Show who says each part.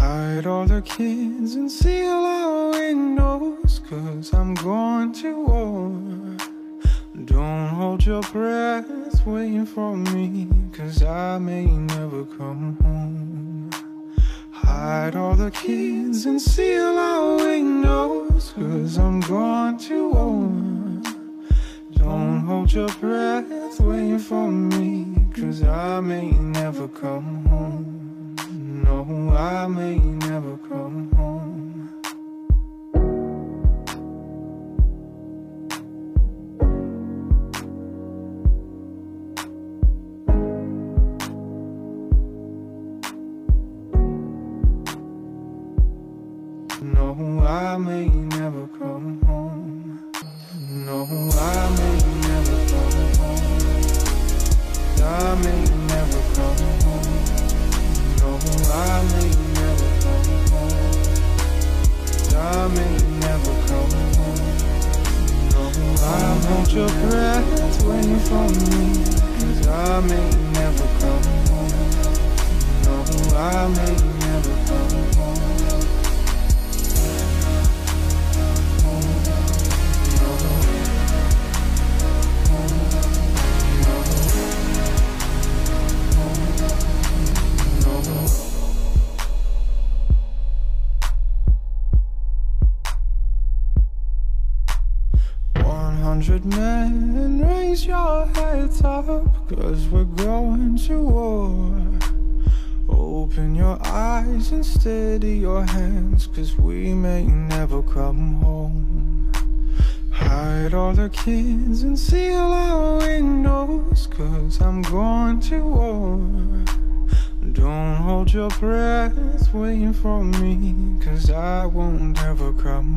Speaker 1: Hide all the kids and seal our windows, cause I'm going to war. Don't hold your breath waiting for me, cause I may never come home. Hide all the kids and seal our windows, cause I'm going to war. Don't hold your breath waiting for me, cause I may never come home. No, I may never come home. No, I may never come home. No, I may never come home. I may never come home. I may never come home. I may never come home. No, I your breath I may never come home. No, I may never come home. Hundred men, raise your heads up, cause we're going to war. Open your eyes and steady your hands, cause we may never come home. Hide all the kids and seal our windows, cause I'm going to war. Don't hold your breath waiting for me, cause I won't ever come.